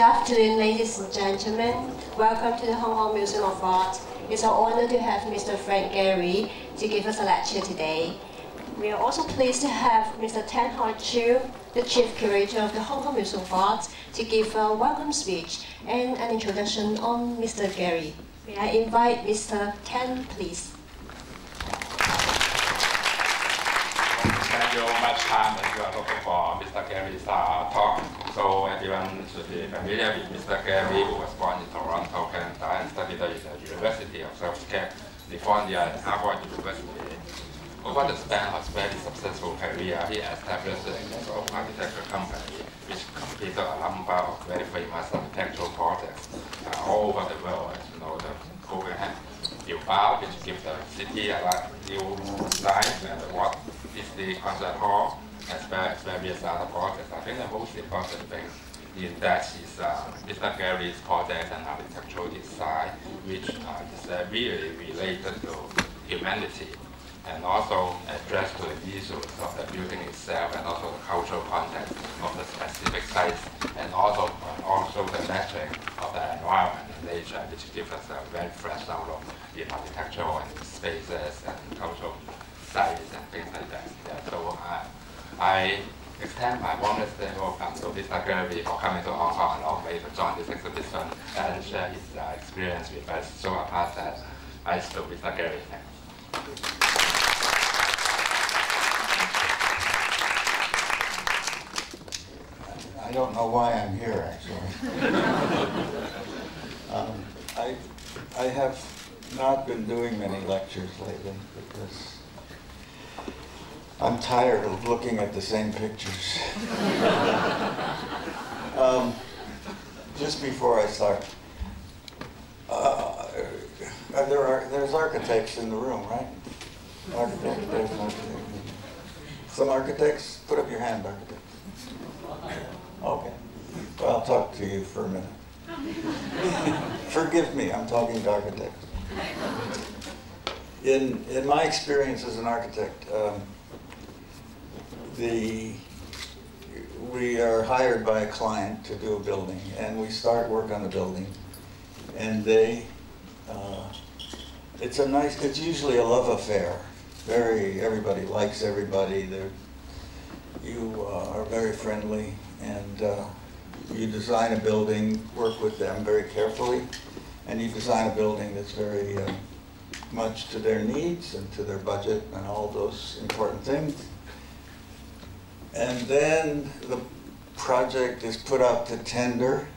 good afternoon, ladies and gentlemen. Welcome to the Hong Kong Museum of Art. It's an honor to have Mr. Frank Gehry to give us a lecture today. We are also pleased to have Mr. Tan Hoi Chiu, the Chief Curator of the Hong Kong Museum of Art, to give a welcome speech and an introduction on Mr. Gehry. May I invite Mr. Tan, please? Thank you very much time you are for Mr. Gehry's uh, talk. So everyone should be familiar with Mr. Gehry, who was born in Toronto, Canada, and studied at the University of South California and Harvard University. Over the span of his very successful career, he established his own architecture company, which completed a number of very famous architectural projects uh, all over the world. As you know, the Guggenheim Bilbao, which gives the city a lot new life, and what is the concert hall, as well as various other projects. I think the most important thing in that is uh, Mr. Gehry's project and architectural design, which uh, is uh, really related to humanity and also address to the issues of the building itself and also the cultural context of the specific sites and also uh, also the metric of the environment and nature, which gives us a very fresh outlook in architectural and spaces and cultural sites and things like that. Yeah, so uh, I extend my warmest welcome to Mr. Gehry for coming to Hong Kong and allow me to join this exhibition and share his uh, experience with us. So I pass that to Mr. Gehry. Thanks. I don't know why I'm here, actually. um, I, I have not been doing many lectures lately because I'm tired of looking at the same pictures. um, just before I start, uh, there are, there's architects in the room, right? Architects, there's an architect. Some architects, put up your hand, architects. Okay. Well, I'll talk to you for a minute. Forgive me, I'm talking to architects. In, in my experience as an architect, um, the, we are hired by a client to do a building, and we start work on the building, and they, uh, it's a nice, it's usually a love affair. Very, everybody likes everybody. They're, you uh, are very friendly, and uh, you design a building, work with them very carefully, and you design a building that's very uh, much to their needs and to their budget and all those important things. And then the project is put out to tender,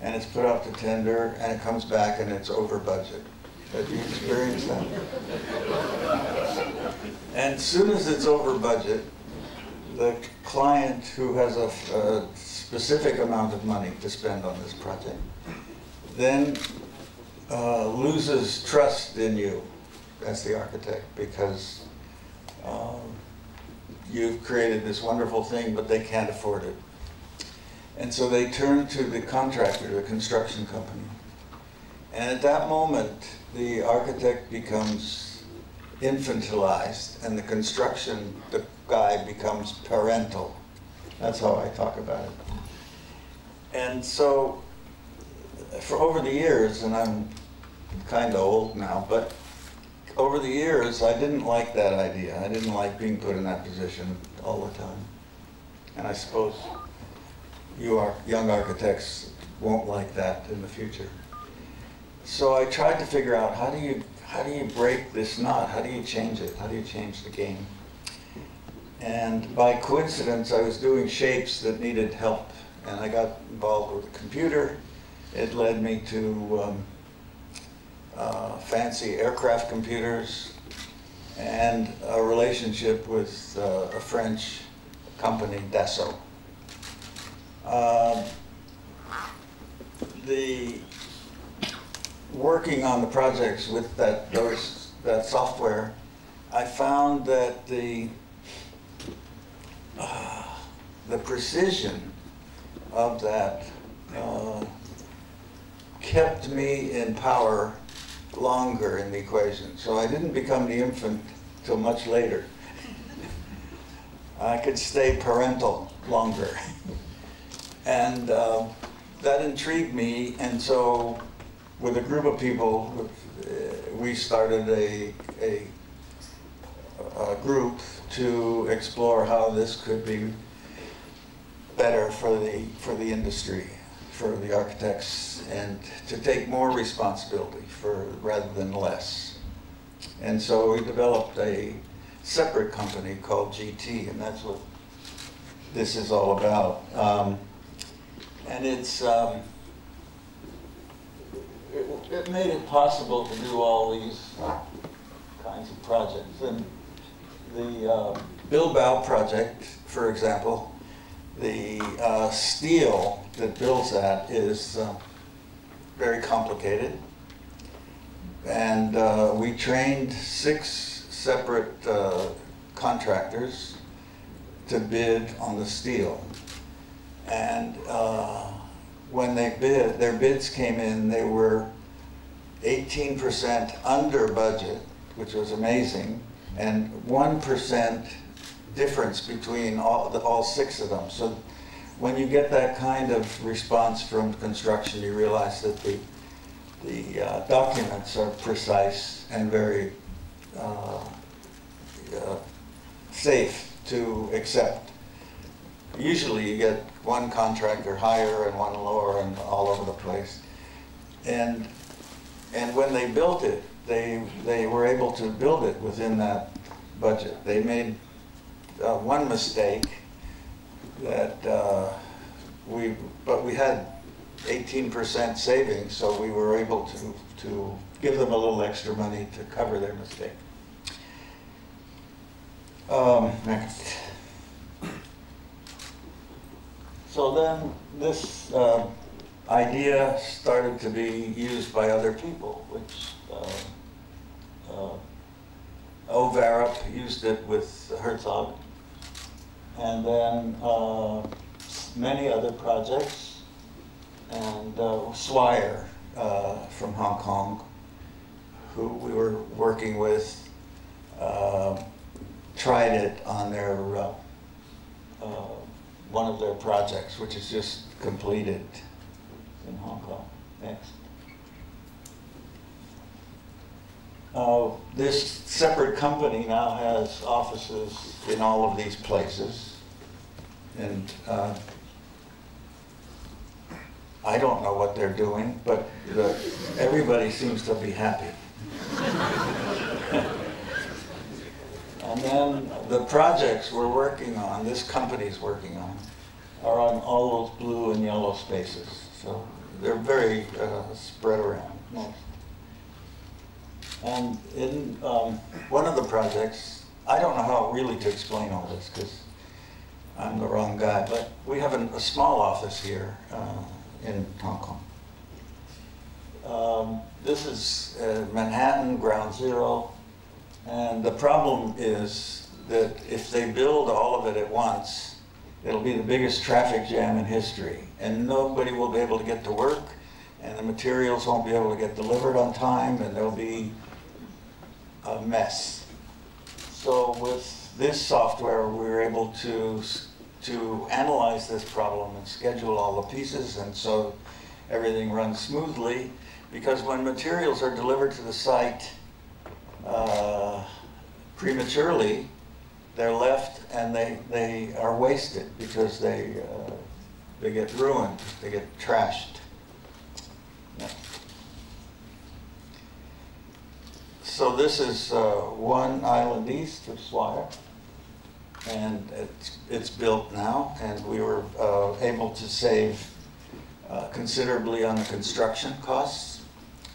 and it's put out to tender, and it comes back and it's over budget. Have you experienced that? And as soon as it's over budget, the client who has a, a, specific amount of money to spend on this project then uh, loses trust in you as the architect because um, you've created this wonderful thing, but they can't afford it. And so they turn to the contractor, the construction company. And at that moment, the architect becomes infantilized and the construction, the guy becomes parental. That's how I talk about it. And so, for over the years, and I'm kind of old now, but over the years, I didn't like that idea. I didn't like being put in that position all the time. And I suppose you are young architects won't like that in the future. So I tried to figure out how do you how do you break this knot? How do you change it? How do you change the game? And by coincidence, I was doing shapes that needed help, and I got involved with the computer. It led me to um, uh, fancy aircraft computers and a relationship with uh, a French company, Dassault. Um, the working on the projects with that those that software, I found that the uh, the precision of that uh, kept me in power longer in the equation. So I didn't become the infant till much later. I could stay parental longer. And uh, that intrigued me, and so with a group of people, we started a, a, a group to explore how this could be better for the, for the industry, for the architects, and to take more responsibility for, rather than less. And so we developed a separate company called GT, and that's what this is all about. Um, and it's, um, it, it made it possible to do all these kinds of projects. And the uh, Bilbao project, for example, the uh, steel that builds that is uh, very complicated. And uh, we trained six separate uh, contractors to bid on the steel. And uh, when they bid, their bids came in, they were 18% under budget, which was amazing, and 1% difference between all, the, all six of them. So when you get that kind of response from construction, you realize that the, the uh, documents are precise and very uh, uh, safe to accept. Usually you get one contractor higher and one lower and all over the place. And, and when they built it, they, they were able to build it within that budget. They made uh, one mistake that uh, we, but we had 18% savings, so we were able to, to give them a little extra money to cover their mistake. Um, next. So then this uh, idea started to be used by other people, which uh, uh, Ove Arup used it with Herzog. And then uh, many other projects, and uh, Swire uh, from Hong Kong, who we were working with, uh, tried it on their uh, uh, one of their projects, which is just completed in Hong Kong. Next. Uh, this separate company now has offices in all of these places. And uh, I don't know what they're doing, but the, everybody seems to be happy. and then the projects we're working on, this company's working on, are on all those blue and yellow spaces. So they're very uh, spread around. Most. And in um, one of the projects, I don't know how really to explain all this because I'm the wrong guy, but we have an, a small office here uh, in Hong Kong. Um, this is uh, Manhattan, ground zero, and the problem is that if they build all of it at once, it'll be the biggest traffic jam in history, and nobody will be able to get to work, and the materials won't be able to get delivered on time, and there'll be a mess. So with this software, we were able to, to analyze this problem and schedule all the pieces, and so everything runs smoothly. Because when materials are delivered to the site uh, prematurely, they're left and they, they are wasted because they, uh, they get ruined, they get trashed. So this is uh, one island east of Swire. And it's, it's built now, and we were uh, able to save uh, considerably on the construction costs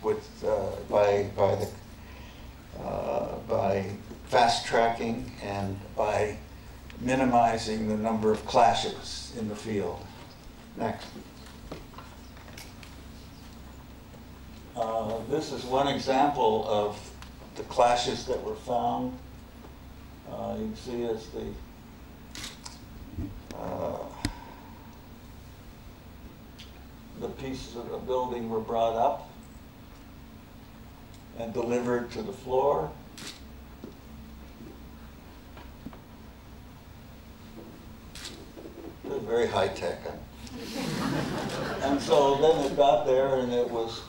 with, uh, by, by the, uh, by fast tracking and by minimizing the number of clashes in the field. Next. Uh, This is one example of the clashes that were found. Uh, You can see as the uh, the pieces of the building were brought up and delivered to the floor. Very high tech. And so then it got there and it was,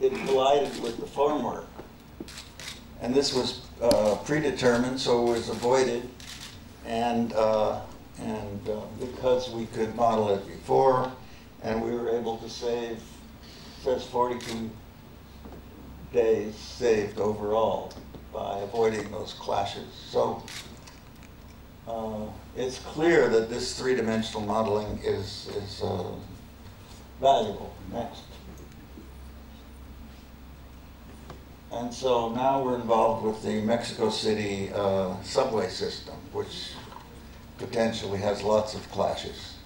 it collided with the formwork. And this was uh, predetermined, so it was avoided. And, uh, and uh, because we could model it before, and we were able to save, says 42 days saved overall by avoiding those clashes. So uh, it's clear that this three-dimensional modeling is, is uh, valuable. Next. And so now we're involved with the Mexico City uh, subway system, which potentially has lots of clashes.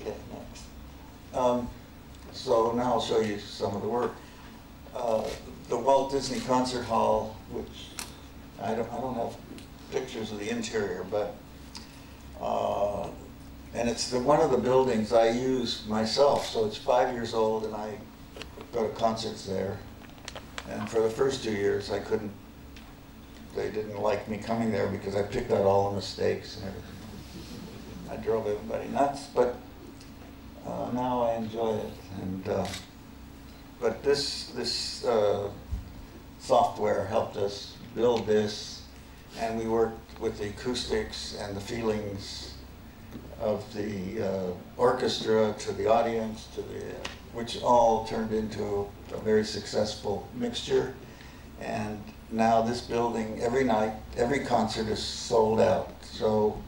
Okay, next. Um, So now I'll show you some of the work. Uh, The Walt Disney Concert Hall, which I don't, I don't have pictures of the interior, but, uh, and it's the, one of the buildings I use myself, so it's five years old and I go to concerts there. And for the first two years, I couldn't, they didn't like me coming there because I picked out all the mistakes and everything. I drove everybody nuts, but uh, now I enjoy it. And, uh, but this, this uh, software helped us build this, and we worked with the acoustics and the feelings of the uh, orchestra to the audience, to the, which all turned into a very successful mixture. And now this building, every night, every concert is sold out. So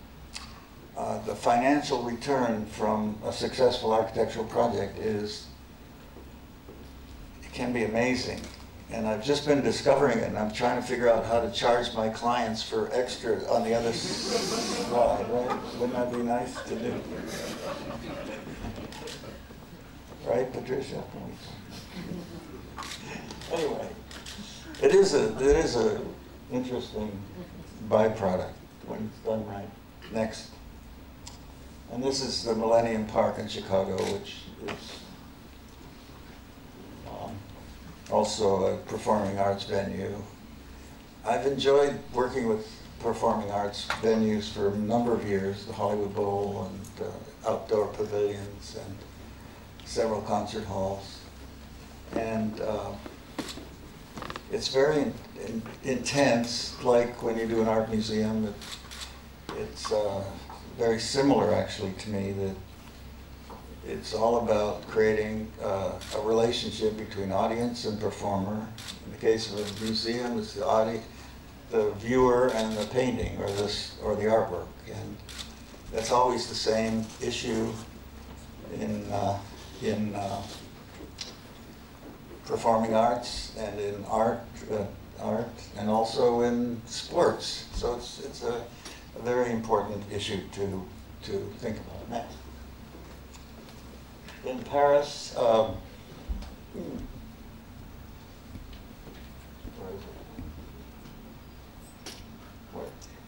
uh, the financial return from a successful architectural project is, it can be amazing. And I've just been discovering it, and I'm trying to figure out how to charge my clients for extra on the other side, right? Wouldn't that be nice to do? Right, Patricia? Anyway, it is a, it is a interesting byproduct when it's done right. Next. And this is the Millennium Park in Chicago, which is um, also a performing arts venue. I've enjoyed working with performing arts venues for a number of years, the Hollywood Bowl and uh, outdoor pavilions and several concert halls. And uh, it's very in, in, intense, like when you do an art museum. It, it's uh, very similar, actually, to me. That it's all about creating uh, a relationship between audience and performer. In the case of a museum, it's the audi- the viewer and the painting, or this, or the artwork, and that's always the same issue in uh, in uh, performing arts and in art, uh, art, and also in sports. So it's it's a, a very important issue to to think about. Next, in Paris. Um?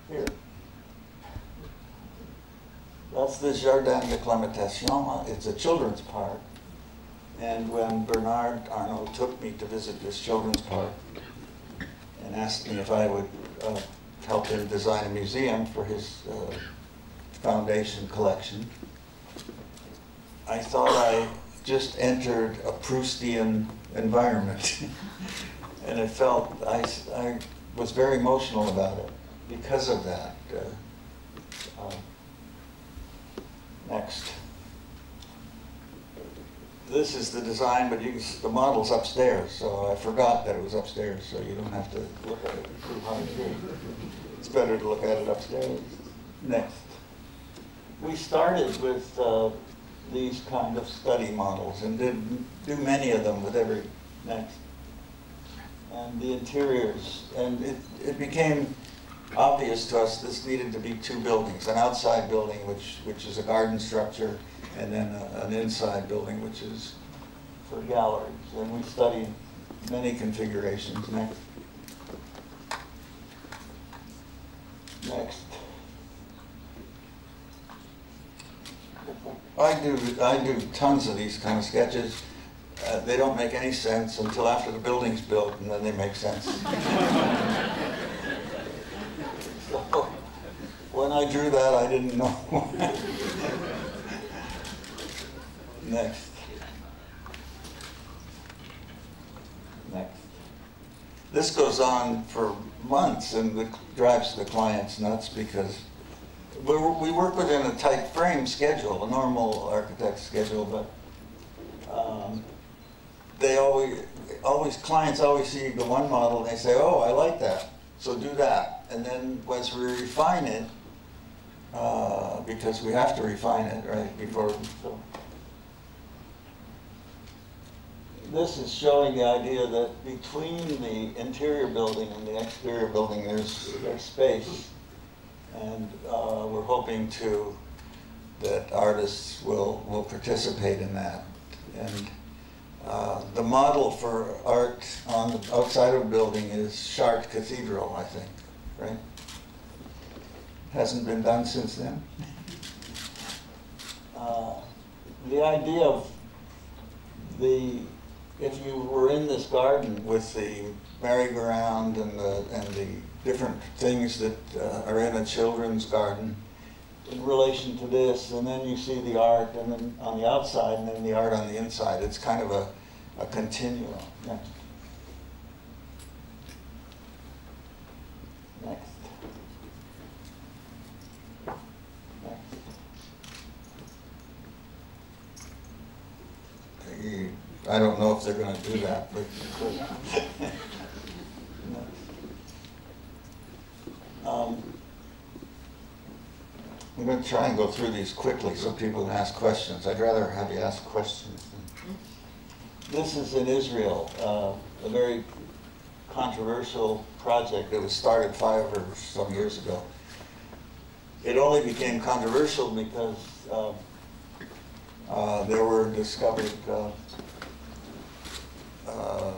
Here. That's the Jardin d'Acclimatation. It's a children's park. And when Bernard Arnault took me to visit this children's park and asked me if I would uh, help him design a museum for his uh, foundation collection, I thought I just entered a Proustian environment. and it felt, I, I was very emotional about it because of that. Uh, um, next. this is the design, but you, can the model's upstairs, so I forgot that it was upstairs, so you don't have to look at it hard here. It's better to look at it upstairs. Next. We started with uh, these kind of study models and did do many of them with every, next. And the interiors, and it, it became obvious to us this needed to be two buildings, an outside building which, which is a garden structure, and then a- an inside building which is for galleries. And we studied many configurations. Next. Next. I do, I do tons of these kind of sketches. Uh, They don't make any sense until after the building's built, and then they make sense. When I drew that, I didn't know. Next. Next. This goes on for months and it drives the clients nuts because we, we work within a tight frame schedule, a normal architect schedule, but um, they always, always, clients always see the one model and they say, oh, I like that, so do that. And then once we refine it, uh, because we have to refine it, right, before, so. This is showing the idea that between the interior building and the exterior building, there's, there's space. And uh, we're hoping to, that artists will, will participate in that. And uh, the model for art on the outside of a building is Chartres Cathedral, I think, right? Hasn't been done since then. Uh, The idea of the, if you were in this garden with the merry-go-round and the, and the different things that uh, are in a children's garden in relation to this, and then you see the art and then on the outside and then the art on the inside, it's kind of a, a continuum. Next. Next. Next. You- I don't know if they're gonna do that, but. Um, I'm gonna try and go through these quickly so people can ask questions. I'd rather have you ask questions. This is in Israel, uh, a very controversial project that was started five or some years ago. It only became controversial because um, uh, there were discovered uh,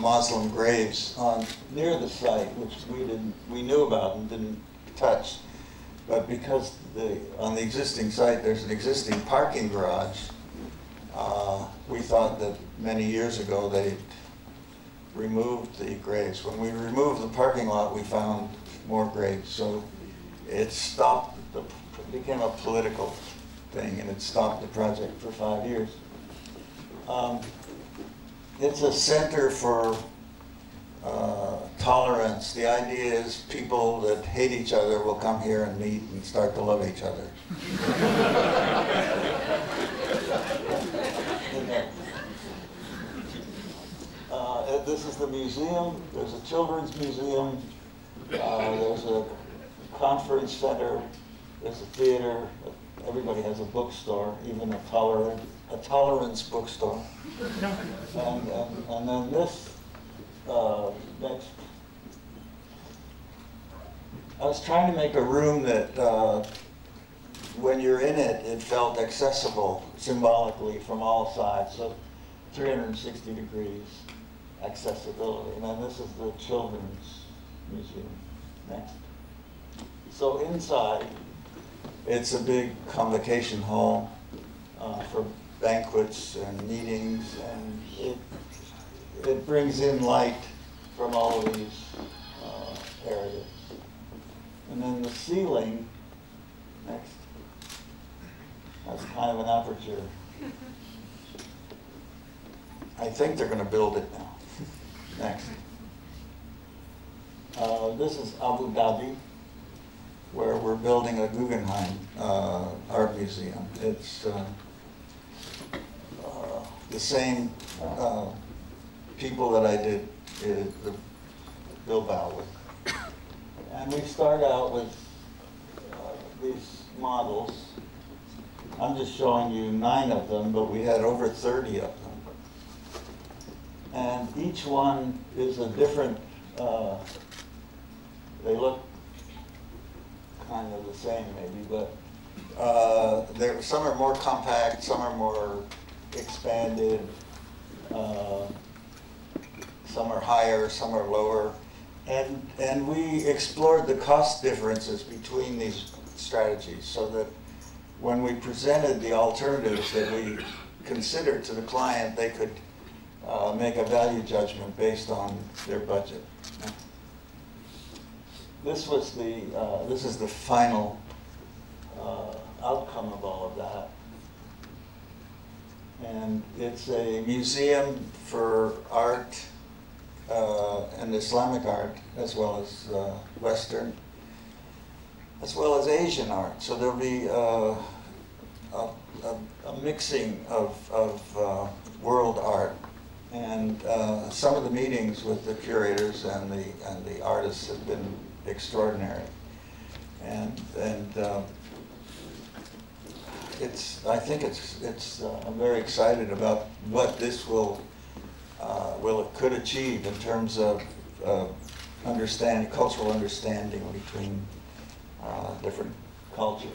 Muslim graves on, near the site, which we didn't, we knew about and didn't touch. But because the, on the existing site, there's an existing parking garage, uh, we thought that many years ago they removed the graves. When we removed the parking lot, we found more graves. So it stopped, the- it became a political thing and it stopped the project for five years. Um, It's a center for uh, tolerance. The idea is people that hate each other will come here and meet and start to love each other. Uh, This is the museum, there's a children's museum, uh, there's a conference center, there's a theater, everybody has a bookstore, even a tolerant, a tolerance bookstore. And, and, and then this, uh, next. I was trying to make a room that, uh, when you're in it, it felt accessible symbolically from all sides, so 360 degrees accessibility. And then this is the Children's Museum. Next. So inside, it's a big convocation hall uh, for banquets and meetings, and it, it brings in light from all of these uh, areas. And then the ceiling, next, has kind of an aperture. I think they're gonna build it now. Next. Uh, This is Abu Dhabi, where we're building a Guggenheim uh, Art Museum. It's, uh, uh, the same uh, people that I did uh, the Bilbao with. And we start out with uh, these models. I'm just showing you nine of them, but we had over 30 of them. And each one is a different, they look kind of the same maybe, but uh, there, some are more compact, some are more expanded, uh, some are higher, some are lower. And, and we explored the cost differences between these strategies so that when we presented the alternatives that we considered to the client, they could uh, make a value judgment based on their budget. This was the, uh, this is the final uh, outcome of all of that. And it's a museum for art uh, and Islamic art, as well as uh, Western, as well as Asian art. So there'll be uh, a, a, a mixing of, of uh, world art. And uh, some of the meetings with the curators and the, and the artists have been extraordinary. And, and uh, it's, I think it's, it's, uh, I'm very excited about what this will, uh, will, could achieve in terms of understanding, cultural understanding between uh, different cultures.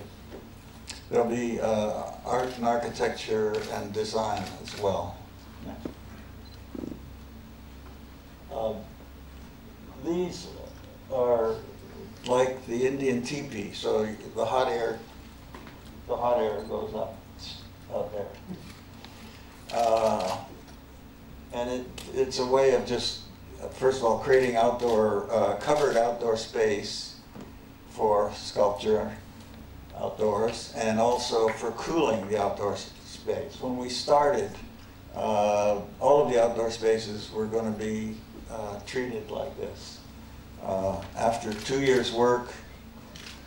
There'll be uh, art and architecture and design as well. Next. Uh, These are like the Indian teepee, so the hot air, the hot air goes up, up there. Uh, And it, it's a way of just, first of all, creating outdoor, uh, covered outdoor space for sculpture outdoors, and also for cooling the outdoor space. When we started, uh, all of the outdoor spaces were going to be uh, treated like this. Uh, After two years' work,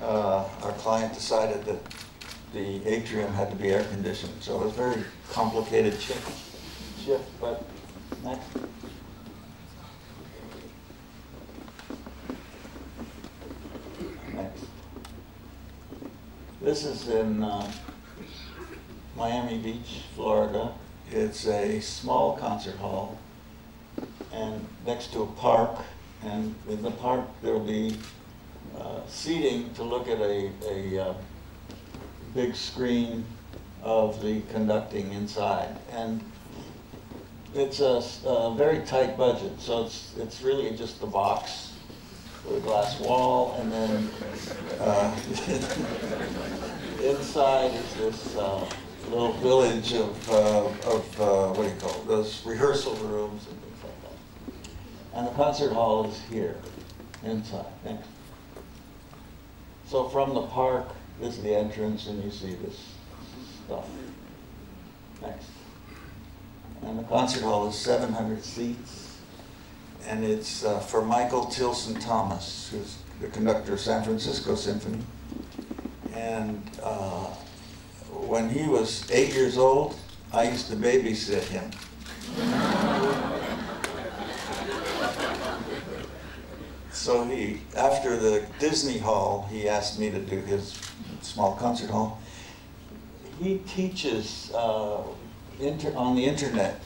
uh, our client decided that the atrium had to be air conditioned. So it was a very complicated shift, shift, but next. This is in uh, Miami Beach, Florida. It's a small concert hall and next to a park. And in the park, there'll be uh, seating to look at a, a uh, big screen of the conducting inside. And it's a very tight budget, so it's, it's really just the box with a glass wall, and then uh, inside is this uh, little village of, uh, of uh, what do you call it, those rehearsal rooms and the concert hall is here, inside. So from the park, this is the entrance, and you see this stuff. Next. And the concert hall is 700 seats, and it's uh, for Michael Tilson Thomas, who's the conductor of San Francisco Symphony. And uh, when he was eight years old, I used to babysit him. So he, after the Disney Hall, he asked me to do his small concert hall. He teaches uh, on the internet,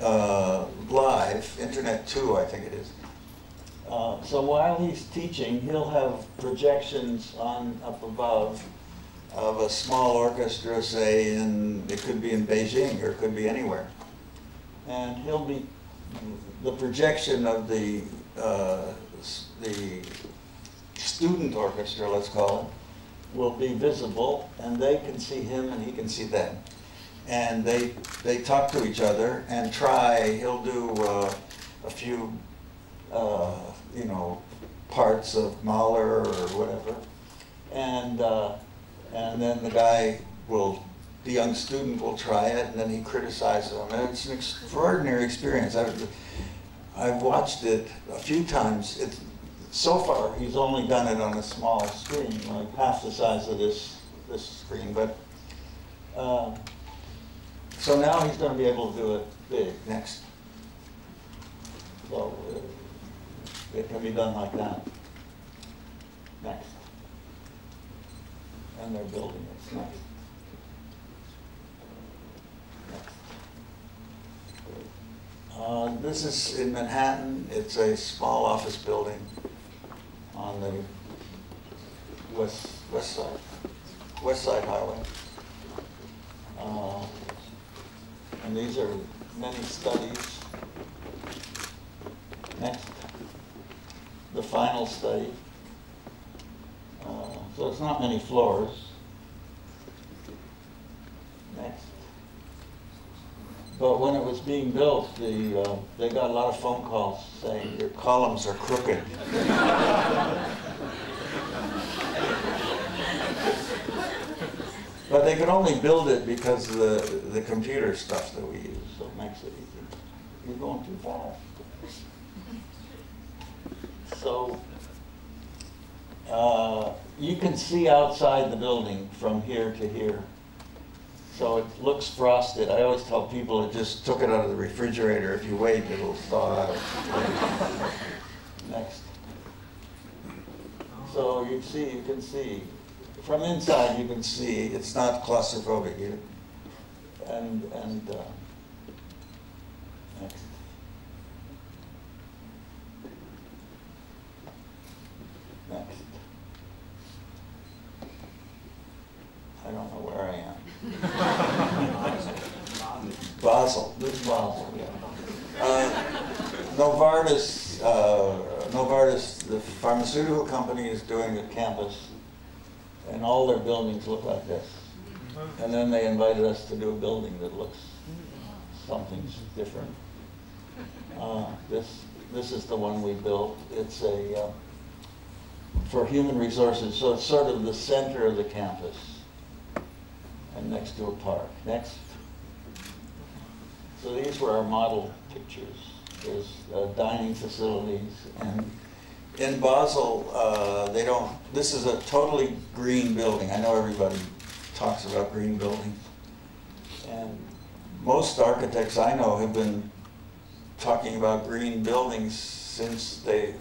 uh, live, Internet 2, I think it is. Uh, so while he's teaching, he'll have projections on up above of a small orchestra, say in, it could be in Beijing or it could be anywhere. And he'll be, the projection of the, uh, the student orchestra, let's call it, will be visible and they can see him and he can see them. And they, they talk to each other and try, he'll do uh, a few, uh, you know, parts of Mahler or whatever. And, uh, and then the guy will, the young student will try it and then he criticizes him. And it's an extraordinary experience. I've, I've watched it a few times. It's, so far, he's only done it on a small screen, like half the size of this, this screen, but, uh, So now he's gonna be able to do it big, next. So, uh, it can be done like that. Next. And they're building it. Next. Uh, This is in Manhattan, it's a small office building on the west, west side, west side highway. Uh, And these are many studies. Next, the final study. Uh, So it's not many floors. Next. But when it was being built, the, uh, they got a lot of phone calls saying, your columns are crooked. But they could only build it because of the, the computer stuff that we use, so it makes it easy. You're going too far. So, uh, you can see outside the building from here to here. So it looks frosted. I always tell people it just took it out of the refrigerator. If you wait, it'll thaw out. Next. So you see, you can see, from inside you can see, it's not claustrophobic. You, and, and, uh, next. Next. I don't know where I am. Is yeah. Uh, Novartis, uh, Novartis, the pharmaceutical company is doing a campus, and all their buildings look like this. And then they invited us to do a building that looks something different. Uh, This, this is the one we built. It's a, uh, for human resources, so it's sort of the center of the campus and next to a park. Next. So these were our model pictures. There's uh, dining facilities and in Basel, uh, they don't, this is a totally green building. I know everybody talks about green buildings. And most architects I know have been talking about green buildings since they,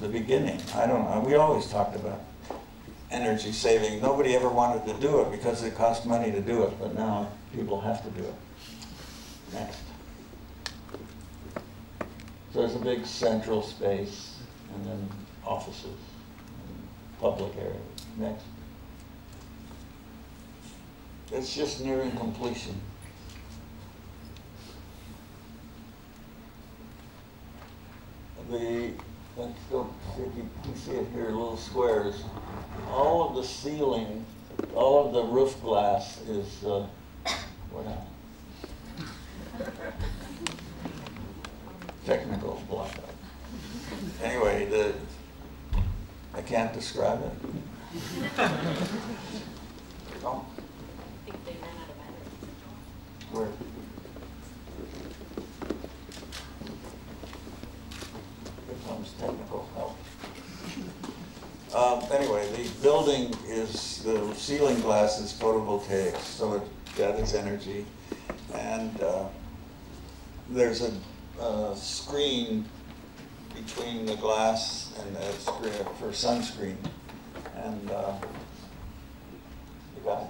the beginning. I don't know, we always talked about energy saving. Nobody ever wanted to do it because it cost money to do it, but now people have to do it. Next. So there's a big central space and then offices, and public areas. Next. It's just nearing completion. The, let's go, see if you can see it here, little squares. All of the ceiling, all of the roof glass is, uh, what happened? Technical blackout. Anyway, the, I can't describe it. No, where? Here comes technical help. Um, anyway, the building is, the ceiling glass is photovoltaic, so it gathers energy. And, uh, there's a, uh screen between the glass and the screen for sunscreen. And, uh, you got?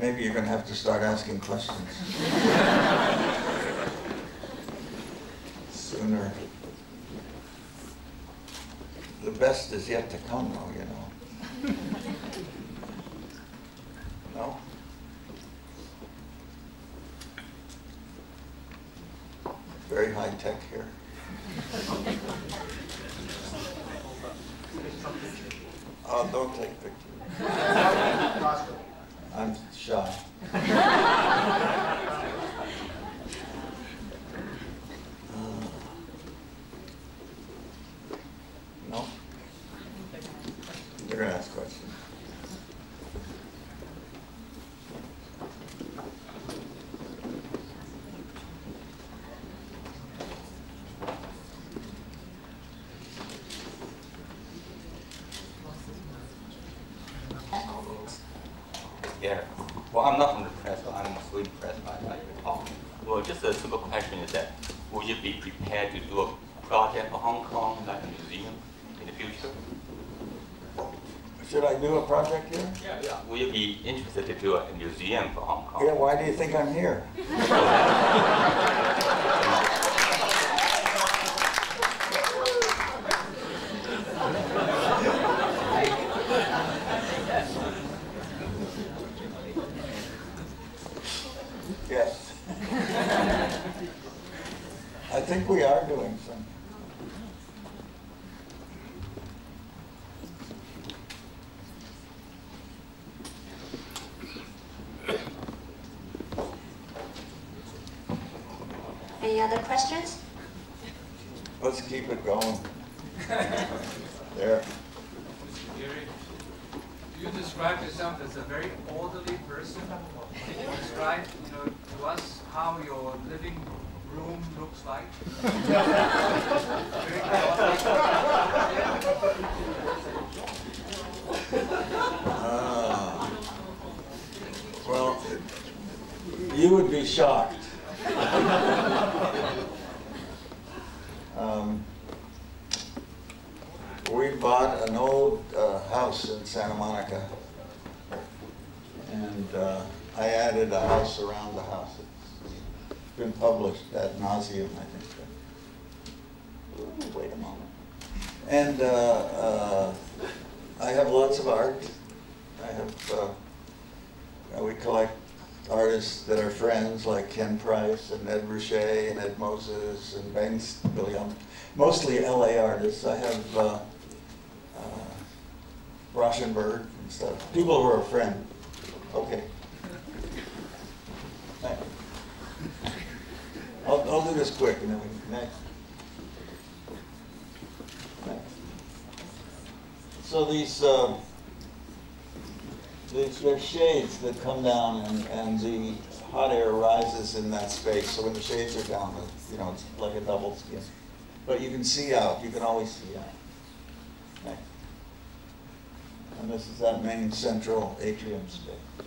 Maybe you're gonna have to start asking questions. Sooner. The best is yet to come though, you know. No? Very high tech here. Oh, don't take pictures. I'm shy. And uh, I added a house around the house. It's been published ad nauseum, I think. Ooh, Wait a moment. And uh, uh, I have lots of art. I have, uh, we collect artists that are friends like Ken Price and Ed Ruscha and Ed Moses and Banks William. Mostly LA artists. I have uh, uh, Rauschenberg and stuff. People who are a friend. Okay. I'll, I'll do this quick and then we can, next. Next. So these, um, these, there's shades that come down and, and the hot air rises in that space. So when the shades are down, you know, it's like a double skin. But you can see out, you can always see out. And this is that main central atrium space.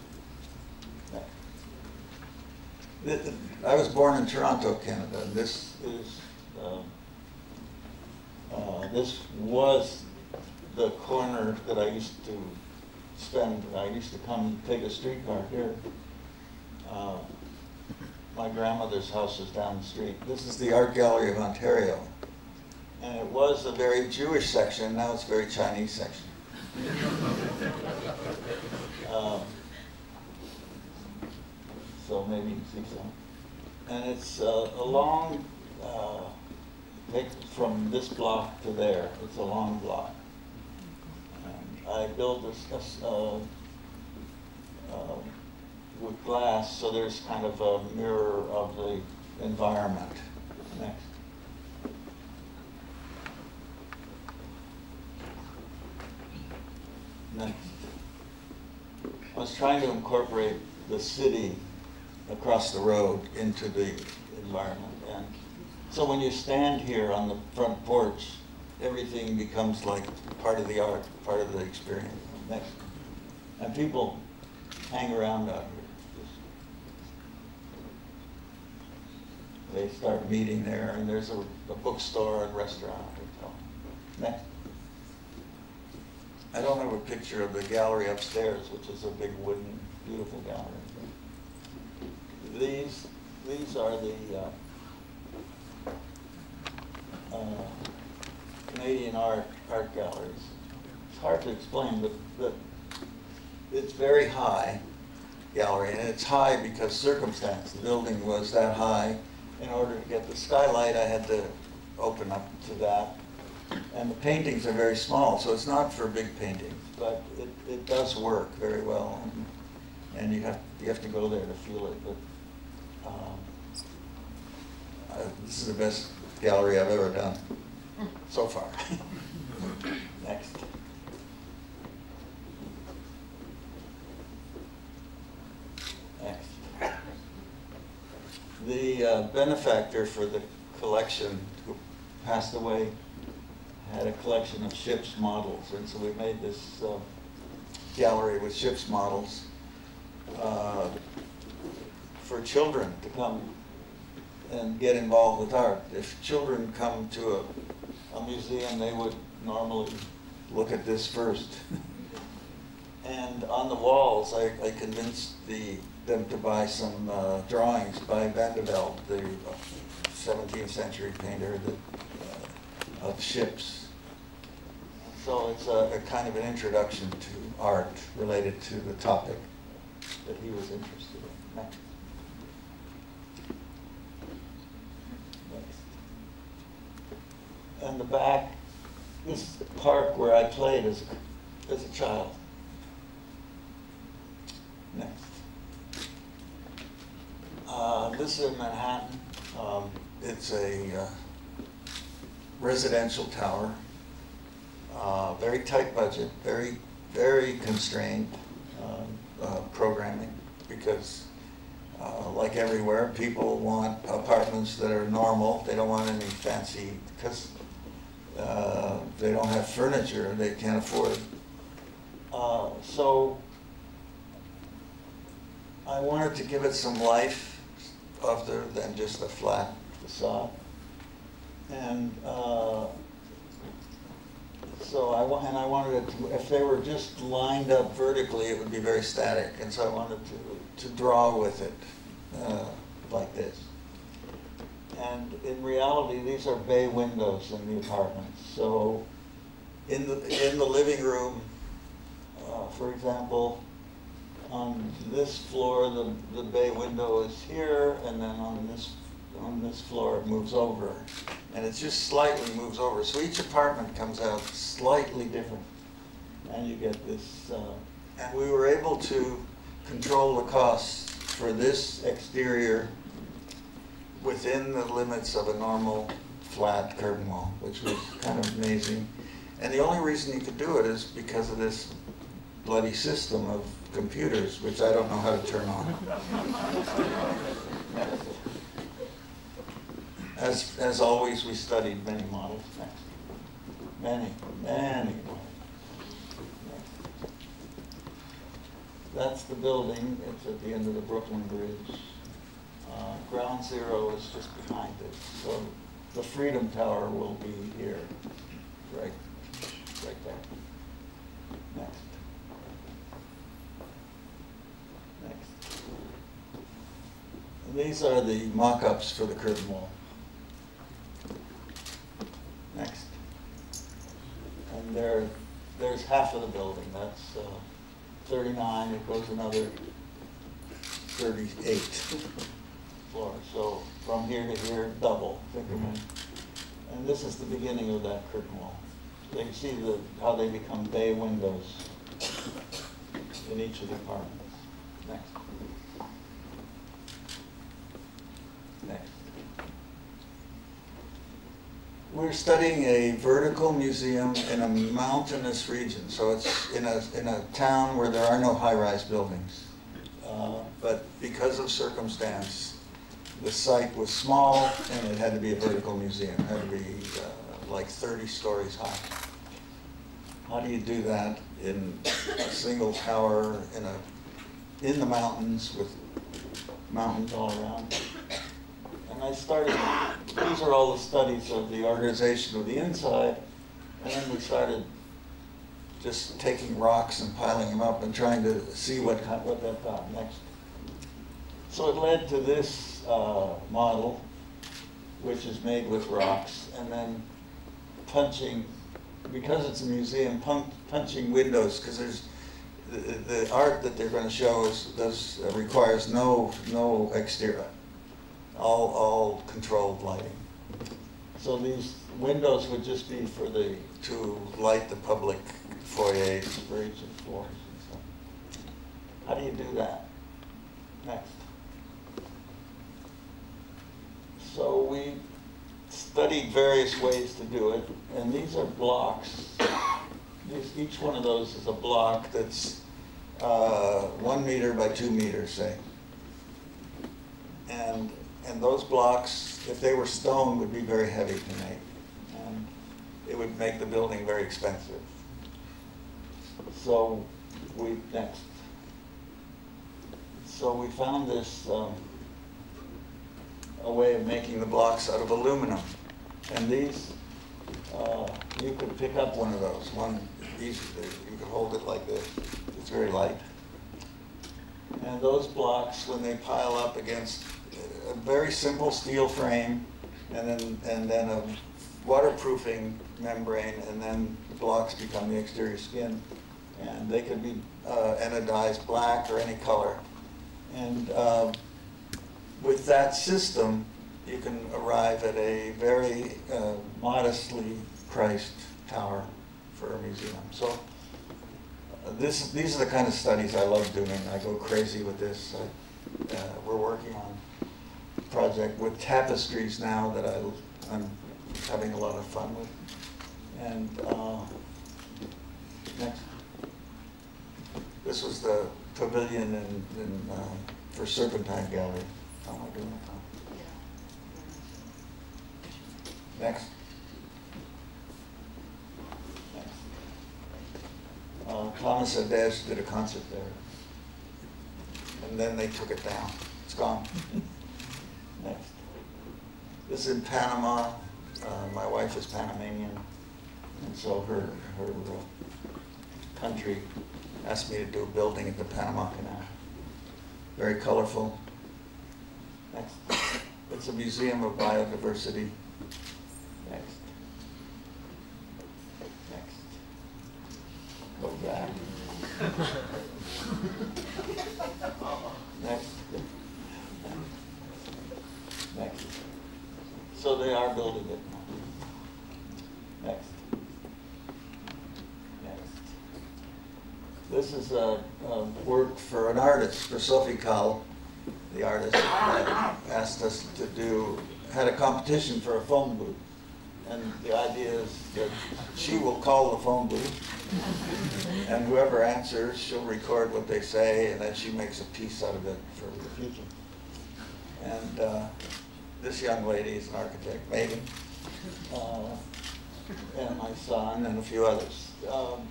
I was born in Toronto, Canada, this is, um, uh, this was the corner that I used to spend, I used to come take a streetcar here. Uh, My grandmother's house is down the street. This is the Art Gallery of Ontario. And it was a very Jewish section, now it's a very Chinese section. Um, So maybe you can see some. And it's uh, a long, uh, take from this block to there, it's a long block. And I this, this, uh, uh, with glass, so there's kind of a mirror of the environment. Next. Next. I was trying to incorporate the city across the road into the environment. And so when you stand here on the front porch, everything becomes like part of the art, part of the experience. Next. And people hang around out here. They start meeting there, and there's a, a bookstore and restaurant. Next. I don't have a picture of the gallery upstairs, which is a big wooden, beautiful gallery. These, these are the, uh, uh, Canadian art, art galleries. It's hard to explain, but, but it's very high gallery, and it's high because circumstance. The building was that high. In order to get the skylight, I had to open up to that. And the paintings are very small, so it's not for big paintings, but it, it does work very well. And, and you have, you have to go there to feel it, but, uh, this is the best gallery I've ever done, so far. Next. Next. The uh, benefactor for the collection, who passed away, had a collection of ship's models, and so we made this uh, gallery with ship's models. Uh, for children to come and get involved with art. If children come to a, a museum, they would normally look at this first. and on the walls, I, I convinced the, them to buy some uh, drawings by Van de Velde, the 17th century painter that, uh, of ships. So it's a, a kind of an introduction to art related to the topic that he was interested in. Next. Next. And the back, this is the park where I played as a, as a child. Next. Uh, this is in Manhattan. Um, it's a uh, residential tower. Uh, very tight budget, very, very constrained um, uh, programming because, uh, like everywhere, people want apartments that are normal. They don't want any fancy because uh, they don't have furniture and they can't afford. Uh, so I wanted to give it some life other than just a flat facade. And uh, so I, and I wanted it to, if they were just lined up vertically, it would be very static. And so I wanted to, to draw with it uh, like this. And in reality, these are bay windows in the apartments. So in the, in the living room, uh, for example, on this floor, the, the bay window is here, and then on this, on this floor, it moves over. And it just slightly moves over. So each apartment comes out slightly different. And you get this, uh, and we were able to control the costs for this exterior within the limits of a normal flat curtain wall, which was kind of amazing. And the only reason you could do it is because of this bloody system of computers, which I don't know how to turn on. As, as always, we studied many models. Many, many That's the building. It's at the end of the Brooklyn Bridge. Uh, Ground zero is just behind it. So the Freedom Tower will be here, right, right there. Next. Next. And These are the mock-ups for the curtain wall. Next. And there, there's half of the building, that's uh, 39, it goes another 38 floors. So from here to here, double, of it. And this is the beginning of that curtain wall. So you see the, how they become bay windows in each of the apartments. Next. Next. We're studying a vertical museum in a mountainous region, so it's in a, in a town where there are no high-rise buildings. Uh, But because of circumstance, the site was small and it had to be a vertical museum, it had to be uh, like 30 stories high. How do you do that in a single tower in a, in the mountains with mountains all around? And I started, these are all the studies of the organization of the inside, and then we started just taking rocks and piling them up and trying to see what, what that got next. So it led to this uh, model, which is made with rocks, and then punching, because it's a museum, pun- punching windows, because there's, the, the art that they're gonna show is, does, uh, requires no, no exterior, all, all controlled lighting. So these windows would just be for the, to light the public foyers for each of floors and stuff. How do you do that? Next. So we studied various ways to do it, and these are blocks. These, each one of those is a block that's uh, one meter by two meters, say. And, and those blocks, if they were stone, would be very heavy to make. And it would make the building very expensive. So we, next. So we found this um, a way of making the blocks out of aluminum. And these, uh, you could pick up one of those, one easy, you could hold it like this. It's very light. And those blocks, when they pile up against a very simple steel frame, and then, and then a waterproofing membrane, and then the blocks become the exterior skin. And they could be uh, anodized black or any color. And uh, with that system, you can arrive at a very uh, modestly priced tower for a museum. So uh, this, these are the kind of studies I love doing. I go crazy with this. I, uh, we're working on a project with tapestries now that I, I'm having a lot of fun with. And uh, next. This was the pavilion in, in, uh, for Serpentine Gallery. How doing it? Next. Next. Uh, Thomas Adès did a concert there. And then they took it down. It's gone. Next. This is in Panama. Uh, my wife is Panamanian. And so her, her uh, country asked me to do a building at the Panama Canal. Very colorful. Next. It's a museum of biodiversity. Next. Next. Go back. Next. Next. So they are building it. Next. Next. This is a, a work for an artist, for Sophie Calle, the artist, asked us to do, had a competition for a phone booth. And the idea is that she will call the phone booth, and whoever answers, she'll record what they say, and then she makes a piece out of it for the future. And uh, this young lady is an architect, Megan, uh, and my son, and a few others. Um,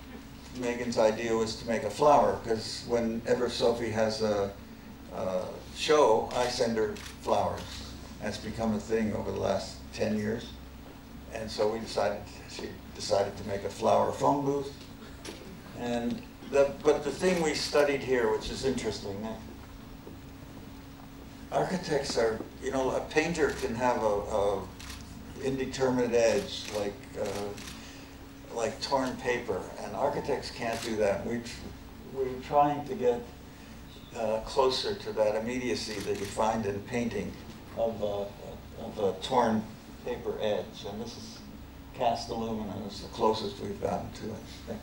Megan's idea was to make a flower, because whenever Sophie has a, a show, I send her flowers. That's become a thing over the last 10 years. And so we decided, she decided to make a flower phone booth. And the, but the thing we studied here, which is interesting, eh, architects are, you know, a painter can have a, a indeterminate edge, like, uh, like torn paper, and architects can't do that. We, we're trying to get uh, closer to that immediacy that you find in painting of, uh, of a torn paper edge, and this is cast aluminum, it's the closest we've gotten to it.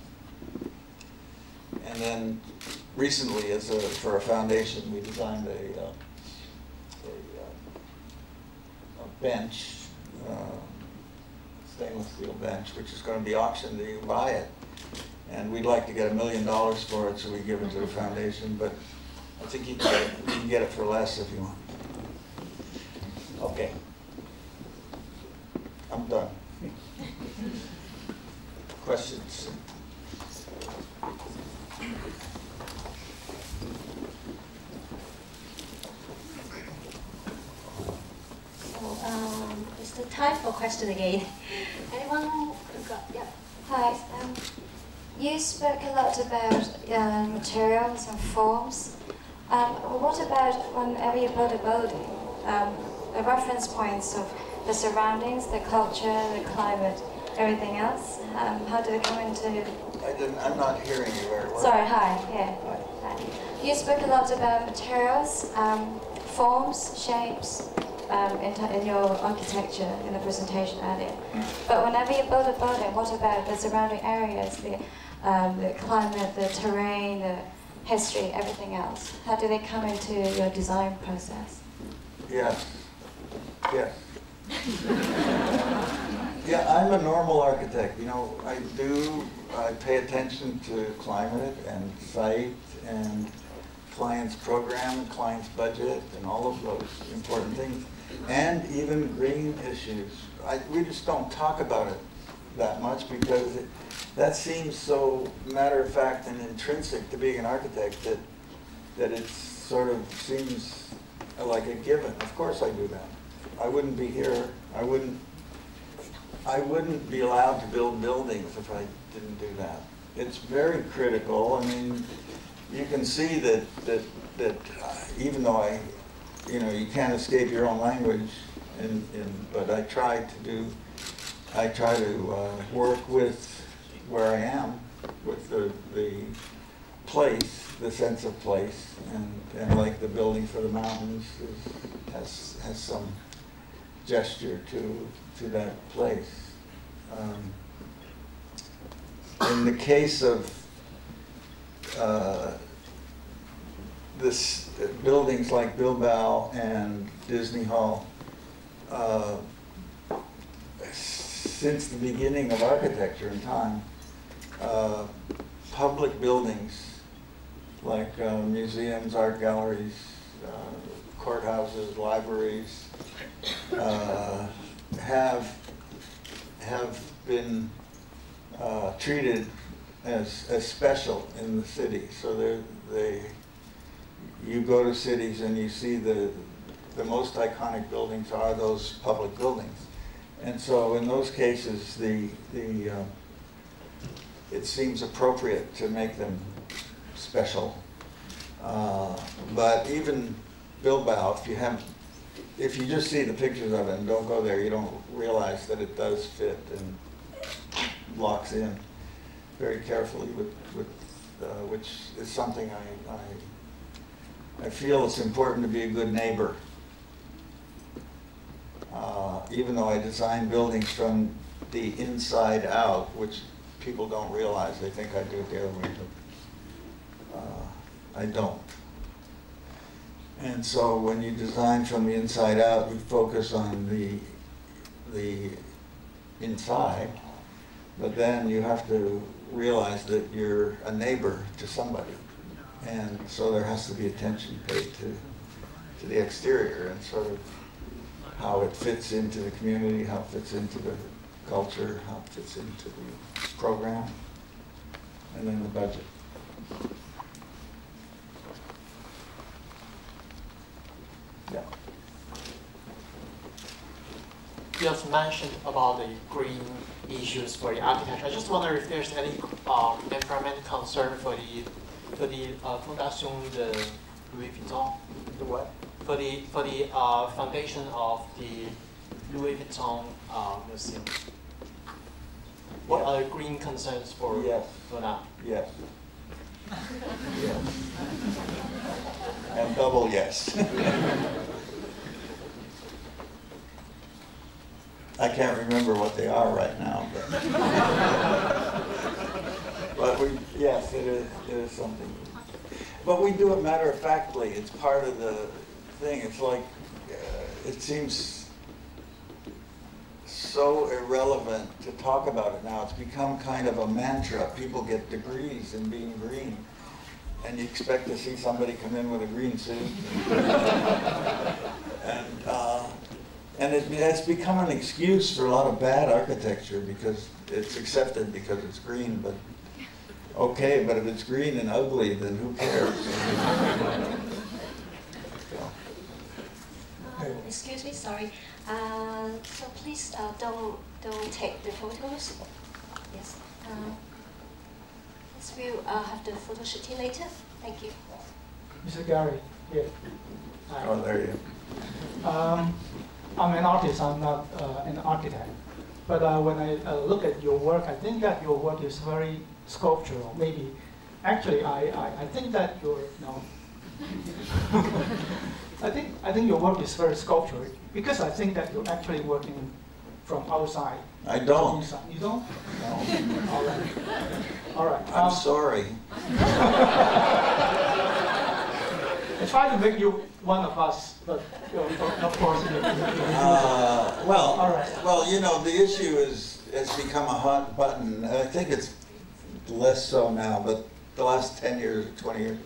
And then recently, as a, for a foundation, we designed a, uh, a, uh, a bench, uh, stainless steel bench, which is going to be auctioned, you buy it. And we'd like to get a million dollars for it, so we give it to the foundation, but I think you can get it, you can get it for less if you want. Okay. I'm done. Questions? Um, it's the time for question again. Anyone yeah. Hi. Um, you spoke a lot about uh, materials and forms. Um, what about whenever you build a building, um, the reference points of the surroundings, the culture, the climate, everything else? Um, how do they come into? I didn't, I'm not hearing you very well. Sorry. Hi. Yeah. Hi. You spoke a lot about materials, um, forms, shapes. Um, in, t- in your architecture in the presentation earlier, but whenever you build a building, what about the surrounding areas, the um, the climate, the terrain, the history, everything else? How do they come into your design process? Yes, yes. Yeah, I'm a normal architect, you know, I do, I pay attention to climate and site and client's program client's budget and all of those important things. And even green issues. I, we just don't talk about it that much because it, that seems so matter of fact and intrinsic to being an architect that, that it sort of seems like a given. Of course I do that. I wouldn't be here. I wouldn't, I wouldn't be allowed to build buildings if I didn't do that. It's very critical. I mean, you can see that, that, that uh, even though I, you know, you can't escape your own language, and, and, but I try to do, I try to uh, work with where I am, with the, the place, the sense of place, and, and like the building for the mountains is, has, has some gesture to, to that place. Um, in the case of uh, this, buildings like Bilbao and Disney Hall, uh, since the beginning of architecture in time, uh, public buildings like uh, museums, art galleries, uh, courthouses, libraries, uh, have, have been uh, treated as, as special in the city. So they, you go to cities and you see the, the most iconic buildings are those public buildings. And so in those cases, the, the, uh, it seems appropriate to make them special. Uh, But even Bilbao, if you have, if you just see the pictures of it and don't go there, you don't realize that it does fit and locks in very carefully with, with, uh, which is something I, I, I feel it's important to be a good neighbor. Uh, even though I design buildings from the inside out, which people don't realize, they think I do it the other way, but uh, I don't. And so when you design from the inside out, you focus on the, the inside, but then you have to realize that you're a neighbor to somebody. And so there has to be attention paid to, to the exterior and sort of how it fits into the community, how it fits into the culture, how it fits into the program, and then the budget. Yeah. You have mentioned about the green issues for the architecture. I just wonder if there's any uh, environmental concern for the for the uh, Fondation de Louis Vuitton, The what? For the for the uh, foundation of the Louis Vuitton uh, museum. What Yeah. are the green concerns for Yes. for that? Yes. Yes. And double yes. I can't remember what they are right now, but. But we, yes, it is, it is something. But we do it matter of factly, it's part of the thing, it's like, uh, it seems so irrelevant to talk about it now. It's become kind of a mantra. People get degrees in being green. And you expect to see somebody come in with a green suit. And, uh, and it, it's become an excuse for a lot of bad architecture because it's accepted because it's green, but, okay, but if it's green and ugly, then who cares? So, Um, Excuse me, sorry. Uh, So please uh, don't, don't take the photos. Yes. Uh, Yes, we'll uh, have the photo shooting later. Thank you. Mr. Gehry, here. Hi. Oh, there you Um, I'm an artist, I'm not uh, an architect. But uh, when I uh, look at your work, I think that your work is very sculptural, maybe. Actually, I, I, I think that your, no. I think, I think your work is very sculptural because I think that you're actually working from outside. I don't. inside. You don't? No, All right. All right. I'm Um, sorry. I try to make you one of us, but you know, of course, you- you- you- Uh, well, All right. well, you know, the issue is, it's become a hot button. I think it's less so now, but the last 10 years, 20 years.